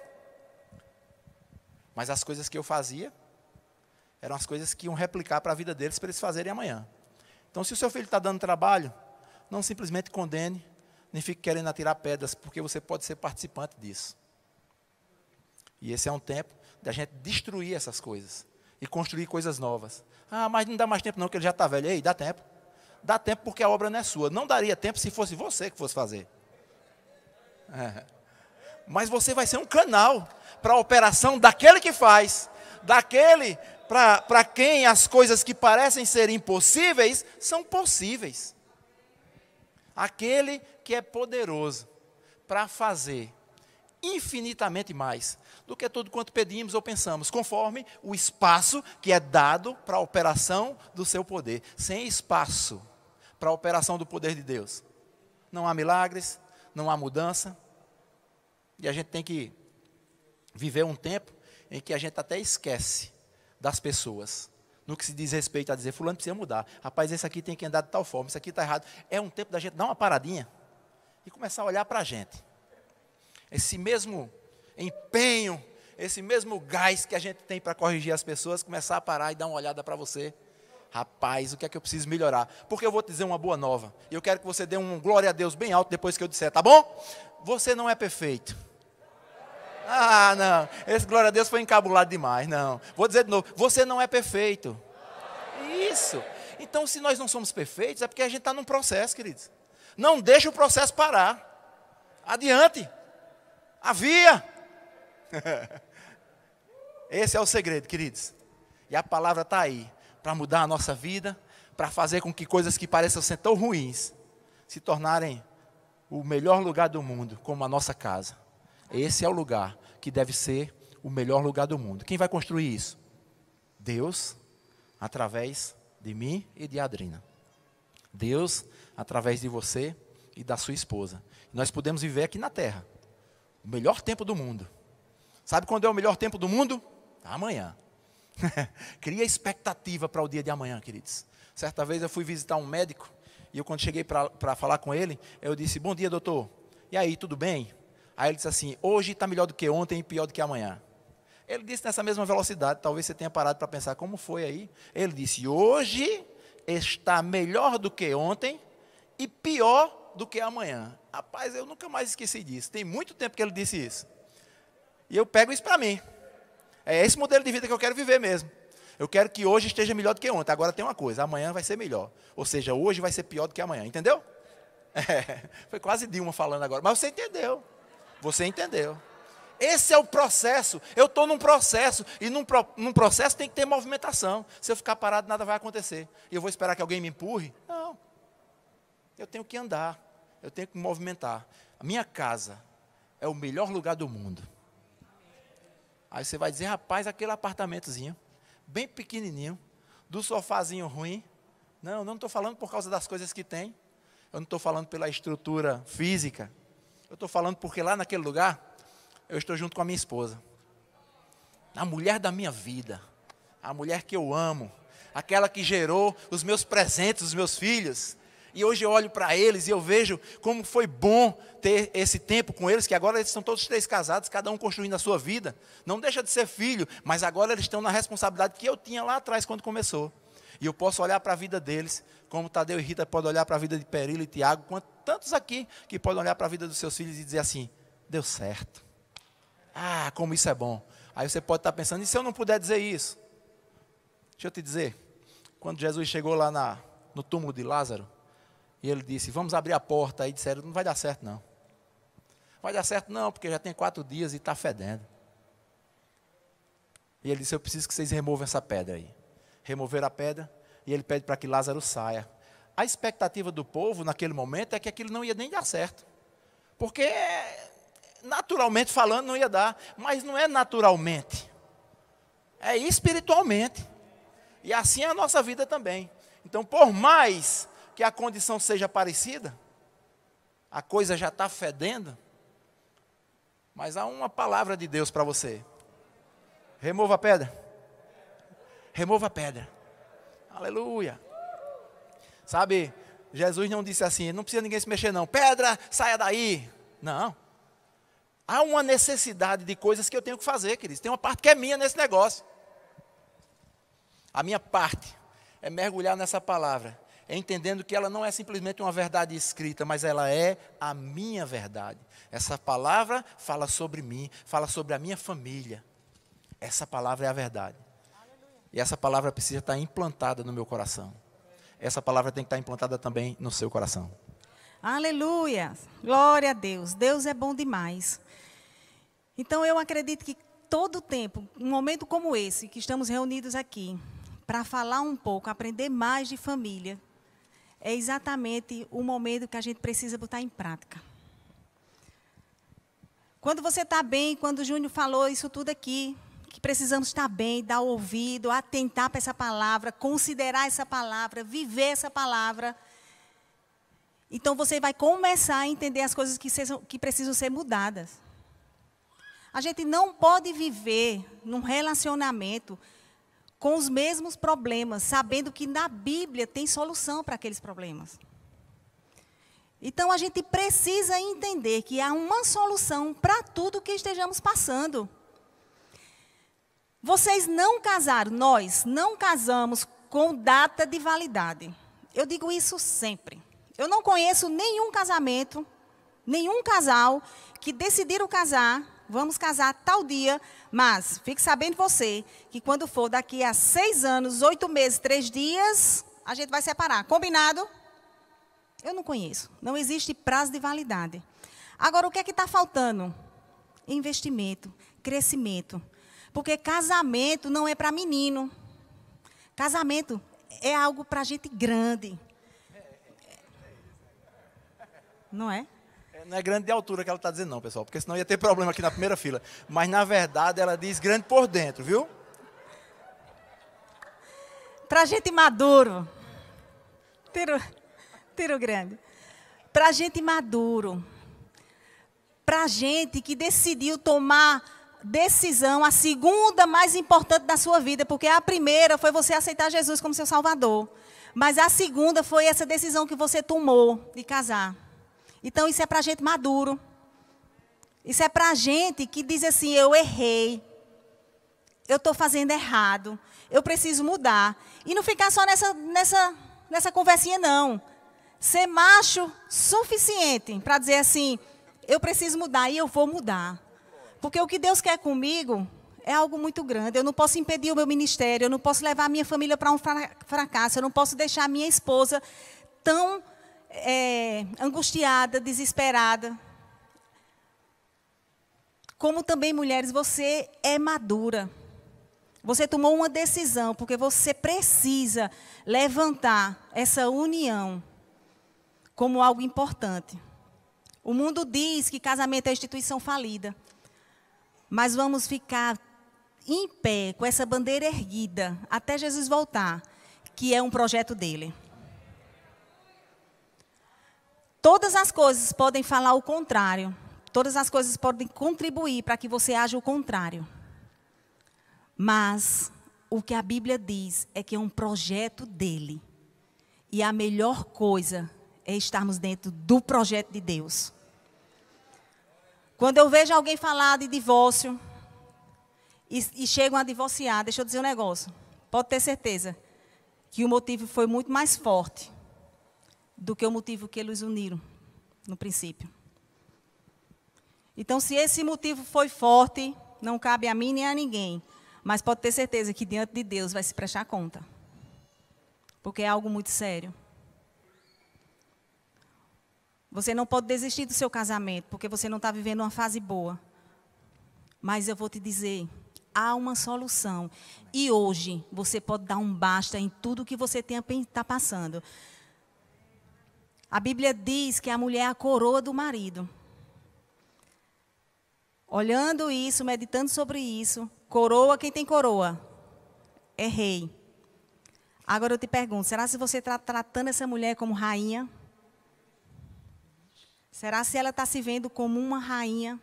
Mas as coisas que eu fazia eram as coisas que iam replicar para a vida deles para eles fazerem amanhã. Então, se o seu filho está dando trabalho, não simplesmente condene, nem fique querendo atirar pedras, porque você pode ser participante disso. E esse é um tempo da gente destruir essas coisas e construir coisas novas. Ah, mas não dá mais tempo não, que ele já está velho. Ei, dá tempo. Dá tempo porque a obra não é sua. Não daria tempo se fosse você que fosse fazer. É. Mas você vai ser um canal para a operação daquele que faz, daquele para quem as coisas que parecem ser impossíveis são possíveis. Aquele que é poderoso para fazer infinitamente mais do que tudo quanto pedimos ou pensamos, conforme o espaço que é dado para a operação do seu poder. Sem espaço para a operação do poder de Deus, não há milagres, não há mudança. E a gente tem que viver um tempo em que a gente até esquece das pessoas. No que se diz respeito a dizer, fulano precisa mudar. Rapaz, esse aqui tem que andar de tal forma, isso aqui está errado. É um tempo da gente dar uma paradinha e começar a olhar para a gente. Esse mesmo empenho, esse mesmo gás que a gente tem para corrigir as pessoas, começar a parar e dar uma olhada para você. Rapaz, o que é que eu preciso melhorar? Porque eu vou te dizer uma boa nova. E eu quero que você dê um glória a Deus bem alto depois que eu disser, tá bom? Você não é perfeito. Ah, não. Esse glória a Deus foi encabulado demais. Não. Vou dizer de novo. Você não é perfeito. Isso. Então, se nós não somos perfeitos, é porque a gente está num processo, queridos. Não deixe o processo parar. Adiante. Havia. Esse é o segredo, queridos. E a palavra está aí para mudar a nossa vida, para fazer com que coisas que pareçam ser tão ruins se tornarem o melhor lugar do mundo, como a nossa casa. Esse é o lugar que deve ser o melhor lugar do mundo. Quem vai construir isso? Deus, através de mim e de Adrina. Deus, através de você e da sua esposa. Nós podemos viver aqui na terra. O melhor tempo do mundo. Sabe quando é o melhor tempo do mundo? Amanhã. Cria expectativa para o dia de amanhã, queridos. Certa vez eu fui visitar um médico e eu, quando cheguei para falar com ele, eu disse: Bom dia, doutor. E aí, tudo bem? Aí ele disse assim: Hoje está melhor do que ontem e pior do que amanhã. Ele disse nessa mesma velocidade, talvez você tenha parado para pensar como foi aí. Ele disse: Hoje está melhor do que ontem e pior do que amanhã. Rapaz, eu nunca mais esqueci disso. Tem muito tempo que ele disse isso. E eu pego isso para mim. É esse modelo de vida que eu quero viver mesmo. Eu quero que hoje esteja melhor do que ontem. Agora tem uma coisa: amanhã vai ser melhor. Ou seja, hoje vai ser pior do que amanhã. Entendeu? É, foi quase Dilma falando agora. Mas você entendeu. Você entendeu. Esse é o processo. Eu estou num processo. E num, num, processo tem que ter movimentação. Se eu ficar parado, nada vai acontecer. E eu vou esperar que alguém me empurre? Não. Eu tenho que andar. Eu tenho que me movimentar. A minha casa é o melhor lugar do mundo. Aí você vai dizer, rapaz, aquele apartamentozinho, bem pequenininho, do sofazinho ruim. Não, não estou falando por causa das coisas que tem. Eu não estou falando pela estrutura física. Eu estou falando porque lá naquele lugar, eu estou junto com a minha esposa. A mulher da minha vida. A mulher que eu amo. Aquela que gerou os meus presentes, os meus filhos. E hoje eu olho para eles e eu vejo como foi bom ter esse tempo com eles, que agora eles estão todos três casados, cada um construindo a sua vida. Não deixa de ser filho, mas agora eles estão na responsabilidade que eu tinha lá atrás quando começou. E eu posso olhar para a vida deles, como Tadeu e Rita podem olhar para a vida de Perilo e Tiago, quanto tantos aqui que podem olhar para a vida dos seus filhos e dizer assim: deu certo. Ah, como isso é bom. Aí você pode estar pensando, e se eu não puder dizer isso? Deixa eu te dizer, quando Jesus chegou lá na, no túmulo de Lázaro, e ele disse: Vamos abrir a porta. Aí disseram: Não vai dar certo, não. Vai dar certo, não, porque já tem quatro dias e está fedendo. E ele disse: Eu preciso que vocês removam essa pedra aí remover a pedra, e ele pede para que Lázaro saia. A expectativa do povo naquele momento é que aquilo não ia nem dar certo. Porque, naturalmente falando, não ia dar. Mas não é naturalmente. é espiritualmente. E assim é a nossa vida também. Então, por mais que a condição seja parecida, a coisa já está fedendo, mas há uma palavra de Deus para você. Remova a pedra. Remova a pedra. Aleluia. Sabe, Jesus não disse assim, não precisa ninguém se mexer não. Pedra, saia daí. Não. Há uma necessidade de coisas que eu tenho que fazer, queridos. Tem uma parte que é minha nesse negócio. A minha parte é mergulhar nessa palavra, entendendo que ela não é simplesmente uma verdade escrita, mas ela é a minha verdade. Essa palavra fala sobre mim, fala sobre a minha família. Essa palavra é a verdade. E essa palavra precisa estar implantada no meu coração. Essa palavra tem que estar implantada também no seu coração. Aleluia! Glória a Deus. Deus é bom demais. Então eu acredito que todo tempo, um momento como esse, que estamos reunidos aqui, para falar um pouco, aprender mais de família, é exatamente o momento que a gente precisa botar em prática. Quando você está bem, quando o Júnior falou isso tudo aqui, que precisamos estar bem, dar ouvido, atentar para essa palavra, considerar essa palavra, viver essa palavra. Então você vai começar a entender as coisas que, sejam, que precisam ser mudadas. A gente não pode viver num relacionamento com os mesmos problemas, sabendo que na Bíblia tem solução para aqueles problemas. Então a gente precisa entender que há uma solução para tudo que estejamos passando. Vocês não casaram, nós não casamos com data de validade. Eu digo isso sempre. Eu não conheço nenhum casamento, nenhum casal que decidiram casar, vamos casar tal dia, mas fique sabendo você que quando for daqui a seis anos, oito meses, três dias, a gente vai separar. Combinado? Eu não conheço. Não existe prazo de validade. Agora, o que é que está faltando? Investimento, crescimento. Porque casamento não é para menino. Casamento é algo para gente grande. Não é? Não é grande de altura que ela está dizendo, não, pessoal, porque senão ia ter problema aqui na primeira fila. Mas, na verdade, ela diz grande por dentro, viu? Para gente maduro. Tiro, tiro grande. Para gente maduro. Para gente que decidiu tomar decisão, a segunda mais importante da sua vida, porque a primeira foi você aceitar Jesus como seu Salvador. Mas a segunda foi essa decisão que você tomou de casar. Então isso é para gente maduro. Isso é para gente que diz assim: eu errei, eu estou fazendo errado, eu preciso mudar. E não ficar só nessa, nessa, nessa conversinha, não. Ser macho suficiente para dizer assim: eu preciso mudar e eu vou mudar. Porque o que Deus quer comigo é algo muito grande. Eu não posso impedir o meu ministério, eu não posso levar a minha família para um fracasso, eu não posso deixar a minha esposa tão é, angustiada, desesperada. Como também, mulheres, você é madura. Você tomou uma decisão, porque você precisa levantar essa união como algo importante. O mundo diz que casamento é instituição falida mas vamos ficar em pé com essa bandeira erguida até Jesus voltar, que é um projeto dele. Todas as coisas podem falar o contrário. Todas as coisas podem contribuir para que você haja o contrário. Mas o que a Bíblia diz é que é um projeto dele. E a melhor coisa é estarmos dentro do projeto de Deus. Quando eu vejo alguém falar de divórcio e, e chegam a divorciar, deixa eu dizer um negócio. Pode ter certeza que o motivo foi muito mais forte do que o motivo que eles uniram no princípio. Então, se esse motivo foi forte, não cabe a mim nem a ninguém. Mas pode ter certeza que diante de Deus vai se prestar conta. Porque é algo muito sério. Você não pode desistir do seu casamento, porque você não está vivendo uma fase boa. Mas eu vou te dizer, há uma solução. E hoje você pode dar um basta em tudo que você está passando. A Bíblia diz que a mulher é a coroa do marido. Olhando isso, meditando sobre isso, coroa, quem tem coroa? é rei. Agora eu te pergunto: será se você está tratando essa mulher como rainha? Será se ela está se vendo como uma rainha?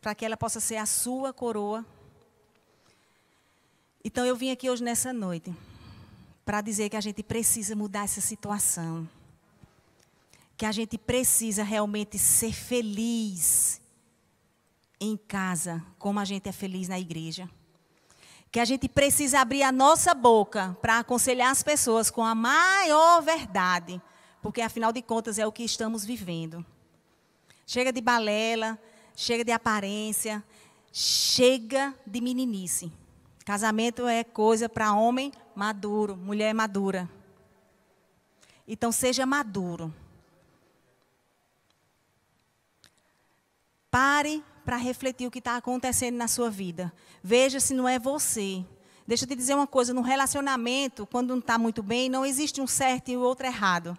Para que ela possa ser a sua coroa? Então eu vim aqui hoje nessa noite para dizer que a gente precisa mudar essa situação. Que a gente precisa realmente ser feliz em casa, como a gente é feliz na igreja. Que a gente precisa abrir a nossa boca para aconselhar as pessoas com a maior verdade, porque afinal de contas é o que estamos vivendo. Chega de balela, chega de aparência, chega de meninice. Casamento é coisa para homem maduro, mulher madura. Então seja maduro. Pare para refletir o que está acontecendo na sua vida. Veja se não é você. Deixa eu te dizer uma coisa: no relacionamento, quando não está muito bem, não existe um certo e o outro errado.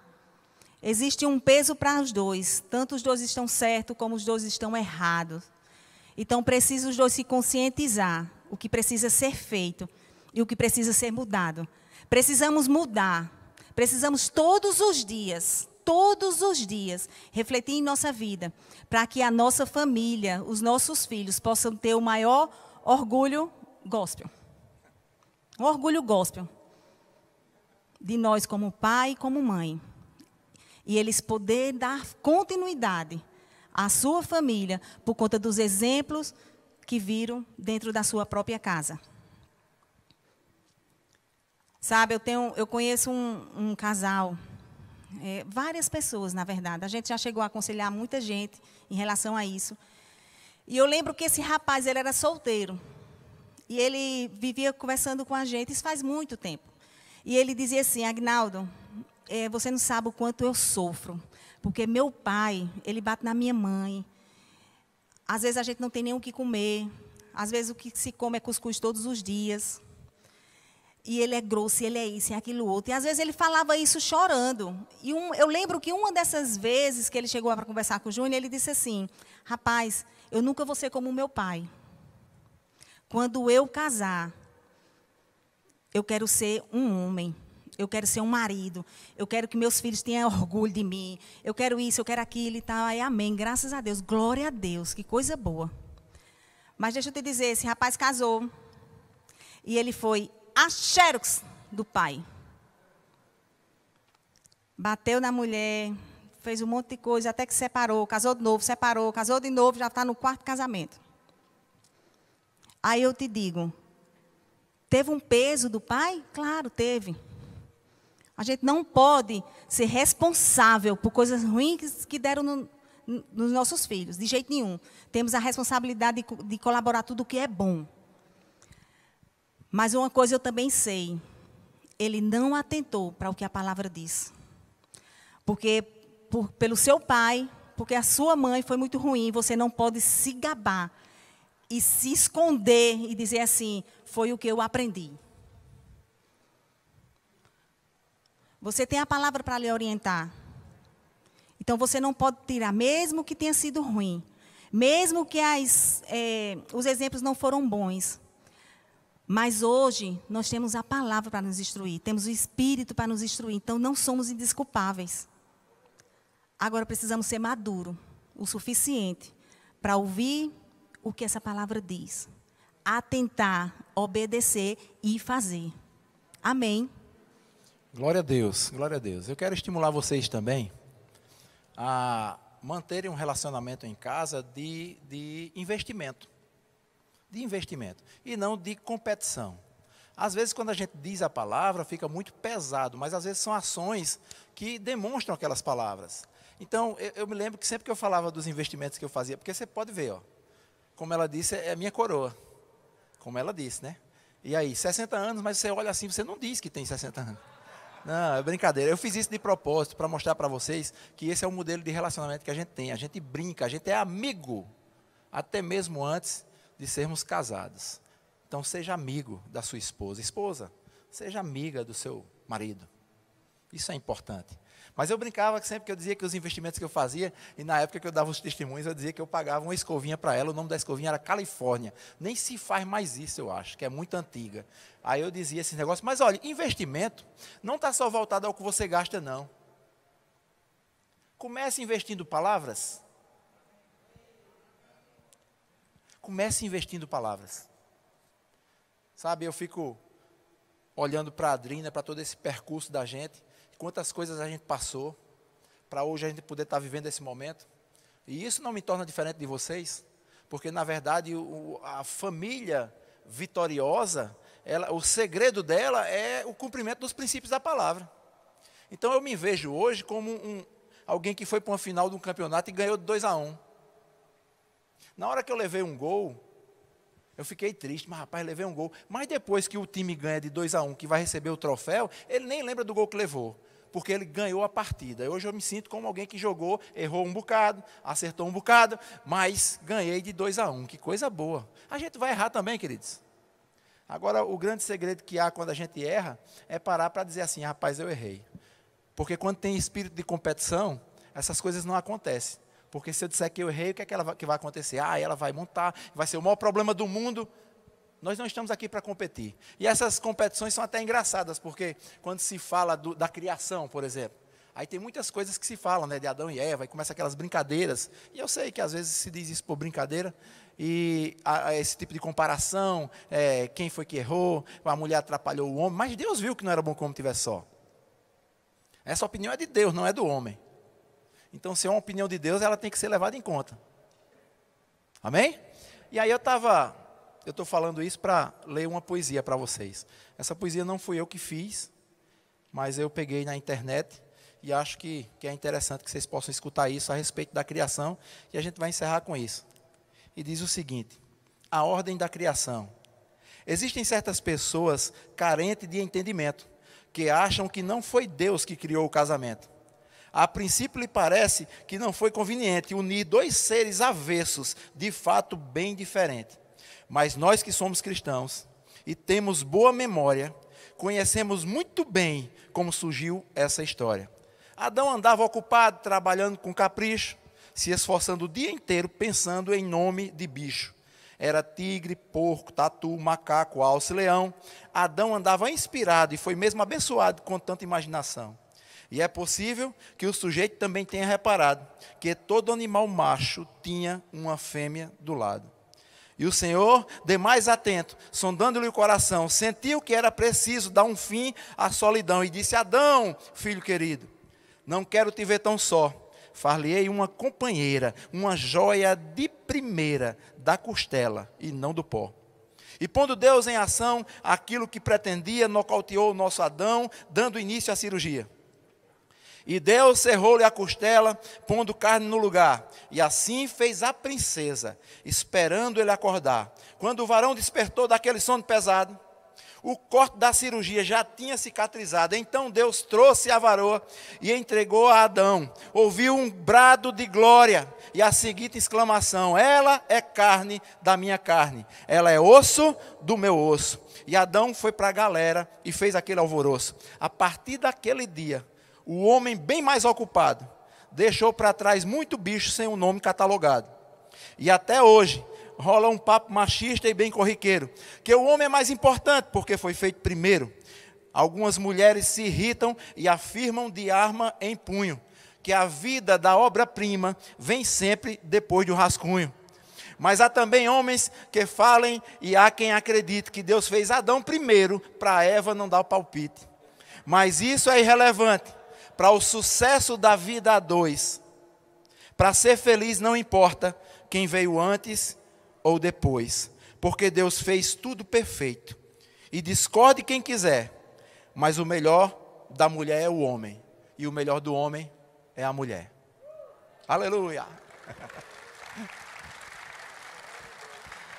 Existe um peso para os dois. Tanto os dois estão certos como os dois estão errados. Então, precisam os dois se conscientizar o que precisa ser feito e o que precisa ser mudado. Precisamos mudar. Precisamos todos os dias todos os dias, refletir em nossa vida, para que a nossa família, os nossos filhos possam ter o maior orgulho gospel. Um orgulho gospel. De nós como pai e como mãe. E eles poder dar continuidade à sua família por conta dos exemplos que viram dentro da sua própria casa. Sabe, eu, tenho, eu conheço um, um casal é, várias pessoas, na verdade. A gente já chegou a aconselhar muita gente em relação a isso. E eu lembro que esse rapaz, ele era solteiro. E ele vivia conversando com a gente, isso faz muito tempo. E ele dizia assim, Agnaldo, é, você não sabe o quanto eu sofro. Porque meu pai, ele bate na minha mãe. Às vezes a gente não tem nem o que comer. Às vezes o que se come é cuscuz todos os dias e ele é grosso, e ele é isso, e aquilo outro. E às vezes ele falava isso chorando. E um, eu lembro que uma dessas vezes que ele chegou para conversar com o Júnior, ele disse assim: Rapaz, eu nunca vou ser como meu pai. Quando eu casar, eu quero ser um homem. Eu quero ser um marido. Eu quero que meus filhos tenham orgulho de mim. Eu quero isso, eu quero aquilo e tal. Aí, amém. Graças a Deus. Glória a Deus. Que coisa boa. Mas deixa eu te dizer: esse rapaz casou. E ele foi a xerox do pai. Bateu na mulher, fez um monte de coisa, até que separou, casou de novo, separou, casou de novo, já está no quarto casamento. Aí eu te digo, teve um peso do pai? Claro, teve. A gente não pode ser responsável por coisas ruins que deram no, nos nossos filhos, de jeito nenhum. Temos a responsabilidade de, de colaborar tudo o que é bom. Mas uma coisa eu também sei: ele não atentou para o que a palavra diz. Porque, por, pelo seu pai, porque a sua mãe foi muito ruim, você não pode se gabar e se esconder e dizer assim: foi o que eu aprendi. Você tem a palavra para lhe orientar. Então você não pode tirar, mesmo que tenha sido ruim, mesmo que as, é, os exemplos não foram bons. Mas hoje nós temos a palavra para nos instruir, temos o Espírito para nos instruir, então não somos indesculpáveis. Agora precisamos ser maduro o suficiente para ouvir o que essa palavra diz, atentar, obedecer e fazer. Amém. Glória a Deus, glória a Deus. Eu quero estimular vocês também a manterem um relacionamento em casa de, de investimento de investimento e não de competição. Às vezes, quando a gente diz a palavra, fica muito pesado, mas às vezes são ações que demonstram aquelas palavras. Então, eu, eu me lembro que sempre que eu falava dos investimentos que eu fazia, porque você pode ver, ó, como ela disse, é minha coroa. Como ela disse, né? E aí, 60 anos, mas você olha assim, você não diz que tem 60 anos. Não, é brincadeira. Eu fiz isso de propósito para mostrar para vocês que esse é o modelo de relacionamento que a gente tem. A gente brinca, a gente é amigo, até mesmo antes de sermos casados. Então seja amigo da sua esposa. Esposa, seja amiga do seu marido. Isso é importante. Mas eu brincava que sempre que eu dizia que os investimentos que eu fazia, e na época que eu dava os testemunhos, eu dizia que eu pagava uma escovinha para ela, o nome da escovinha era Califórnia. Nem se faz mais isso, eu acho, que é muito antiga. Aí eu dizia esse negócio, mas olha, investimento não está só voltado ao que você gasta, não. Comece investindo palavras. Comece investindo palavras. Sabe, eu fico olhando para a Adrina, para todo esse percurso da gente, quantas coisas a gente passou, para hoje a gente poder estar tá vivendo esse momento. E isso não me torna diferente de vocês, porque na verdade o, a família vitoriosa, ela, o segredo dela é o cumprimento dos princípios da palavra. Então eu me vejo hoje como um, alguém que foi para uma final de um campeonato e ganhou de 2 a 1. Um. Na hora que eu levei um gol, eu fiquei triste, mas rapaz, levei um gol. Mas depois que o time ganha de 2 a 1, um, que vai receber o troféu, ele nem lembra do gol que levou, porque ele ganhou a partida. Hoje eu me sinto como alguém que jogou, errou um bocado, acertou um bocado, mas ganhei de 2 a 1. Um. Que coisa boa. A gente vai errar também, queridos. Agora, o grande segredo que há quando a gente erra é parar para dizer assim, rapaz, eu errei. Porque quando tem espírito de competição, essas coisas não acontecem. Porque se eu disser que eu errei, o que, é que, ela vai, que vai acontecer? Ah, ela vai montar, vai ser o maior problema do mundo. Nós não estamos aqui para competir. E essas competições são até engraçadas, porque quando se fala do, da criação, por exemplo, aí tem muitas coisas que se falam, né, de Adão e Eva, e começa aquelas brincadeiras. E eu sei que às vezes se diz isso por brincadeira, e a, a esse tipo de comparação, é, quem foi que errou, a mulher atrapalhou o homem, mas Deus viu que não era bom como tivesse só. Essa opinião é de Deus, não é do homem. Então, se é uma opinião de Deus, ela tem que ser levada em conta. Amém? E aí eu estava, eu estou falando isso para ler uma poesia para vocês. Essa poesia não fui eu que fiz, mas eu peguei na internet e acho que, que é interessante que vocês possam escutar isso a respeito da criação e a gente vai encerrar com isso. E diz o seguinte: a ordem da criação. Existem certas pessoas carentes de entendimento que acham que não foi Deus que criou o casamento a princípio lhe parece que não foi conveniente unir dois seres avessos, de fato bem diferentes. Mas nós que somos cristãos e temos boa memória, conhecemos muito bem como surgiu essa história. Adão andava ocupado trabalhando com capricho, se esforçando o dia inteiro pensando em nome de bicho. Era tigre, porco, tatu, macaco, alce, leão. Adão andava inspirado e foi mesmo abençoado com tanta imaginação. E é possível que o sujeito também tenha reparado que todo animal macho tinha uma fêmea do lado. E o Senhor, demais atento, sondando-lhe o coração, sentiu que era preciso dar um fim à solidão e disse: Adão, filho querido, não quero te ver tão só. Far-lhe-ei uma companheira, uma joia de primeira da costela e não do pó. E pondo Deus em ação aquilo que pretendia, nocauteou o nosso Adão, dando início à cirurgia. E Deus cerrou-lhe a costela, pondo carne no lugar. E assim fez a princesa, esperando ele acordar. Quando o varão despertou daquele sono pesado, o corte da cirurgia já tinha cicatrizado. Então Deus trouxe a varoa e entregou a Adão. Ouviu um brado de glória e a seguinte exclamação: Ela é carne da minha carne, ela é osso do meu osso. E Adão foi para a galera e fez aquele alvoroço. A partir daquele dia, o homem bem mais ocupado deixou para trás muito bicho sem o um nome catalogado. E até hoje rola um papo machista e bem corriqueiro, que o homem é mais importante porque foi feito primeiro. Algumas mulheres se irritam e afirmam de arma em punho que a vida da obra-prima vem sempre depois do rascunho. Mas há também homens que falem e há quem acredite que Deus fez Adão primeiro para Eva não dar o palpite. Mas isso é irrelevante para o sucesso da vida a dois. Para ser feliz não importa quem veio antes ou depois, porque Deus fez tudo perfeito. E discorde quem quiser, mas o melhor da mulher é o homem, e o melhor do homem é a mulher. Aleluia!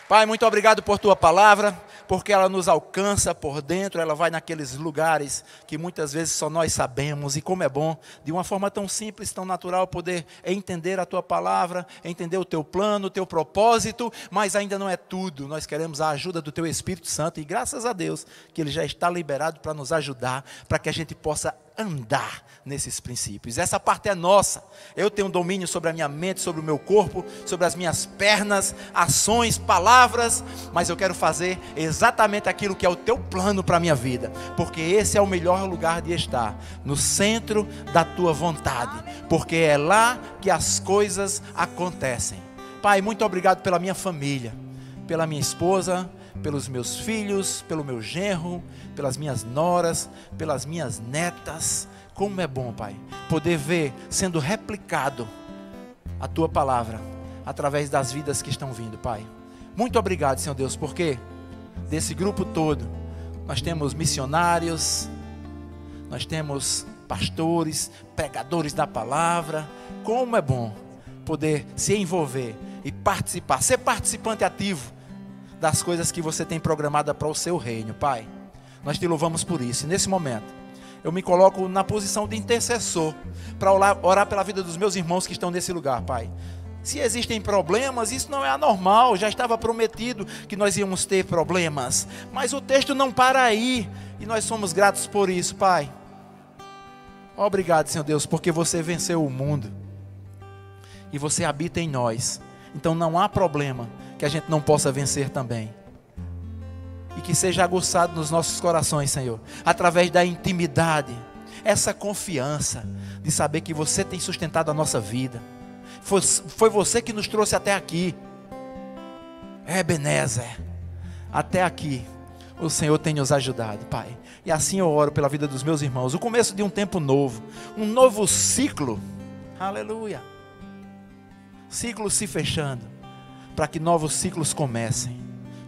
Pai, muito obrigado por tua palavra porque ela nos alcança por dentro, ela vai naqueles lugares que muitas vezes só nós sabemos, e como é bom, de uma forma tão simples, tão natural, poder entender a tua palavra, entender o teu plano, o teu propósito, mas ainda não é tudo, nós queremos a ajuda do teu Espírito Santo, e graças a Deus que ele já está liberado para nos ajudar, para que a gente possa andar nesses princípios. Essa parte é nossa. Eu tenho domínio sobre a minha mente, sobre o meu corpo, sobre as minhas pernas, ações, palavras, mas eu quero fazer exatamente aquilo que é o teu plano para a minha vida, porque esse é o melhor lugar de estar, no centro da tua vontade, porque é lá que as coisas acontecem. Pai, muito obrigado pela minha família, pela minha esposa, pelos meus filhos, pelo meu genro, pelas minhas noras, pelas minhas netas como é bom, Pai, poder ver sendo replicado a tua palavra através das vidas que estão vindo, Pai. Muito obrigado, Senhor Deus, porque desse grupo todo nós temos missionários, nós temos pastores, pregadores da palavra. Como é bom poder se envolver e participar, ser participante ativo das coisas que você tem programada para o seu reino, Pai. Nós te louvamos por isso. E nesse momento, eu me coloco na posição de intercessor para orar, orar pela vida dos meus irmãos que estão nesse lugar, Pai. Se existem problemas, isso não é anormal, já estava prometido que nós íamos ter problemas, mas o texto não para aí, e nós somos gratos por isso, Pai. Obrigado, Senhor Deus, porque você venceu o mundo e você habita em nós, então não há problema que a gente não possa vencer também e que seja aguçado nos nossos corações, Senhor, através da intimidade, essa confiança de saber que você tem sustentado a nossa vida. Foi, foi você que nos trouxe até aqui. É, Ebenezer, até aqui o Senhor tem nos ajudado, Pai. E assim eu oro pela vida dos meus irmãos. O começo de um tempo novo, um novo ciclo. Aleluia. Ciclo se fechando, para que novos ciclos comecem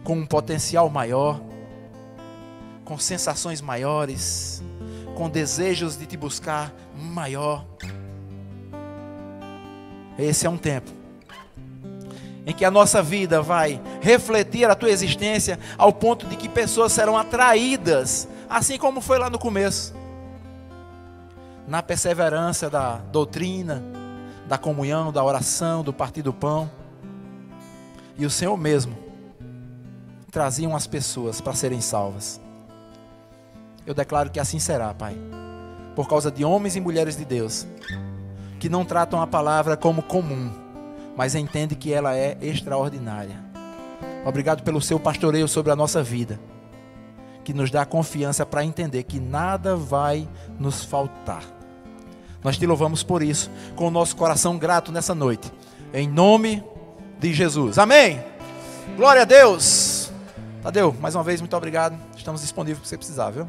com um potencial maior, com sensações maiores, com desejos de te buscar maior. Esse é um tempo em que a nossa vida vai refletir a tua existência ao ponto de que pessoas serão atraídas, assim como foi lá no começo, na perseverança da doutrina, da comunhão, da oração, do partir do pão. E o Senhor mesmo traziam as pessoas para serem salvas. Eu declaro que assim será, Pai, por causa de homens e mulheres de Deus que não tratam a palavra como comum, mas entendem que ela é extraordinária. Obrigado pelo seu pastoreio sobre a nossa vida, que nos dá confiança para entender que nada vai nos faltar. Nós te louvamos por isso, com o nosso coração grato nessa noite, em nome de Jesus. Amém. Glória a Deus. Tadeu, mais uma vez, muito obrigado. Estamos disponíveis para você precisar, viu?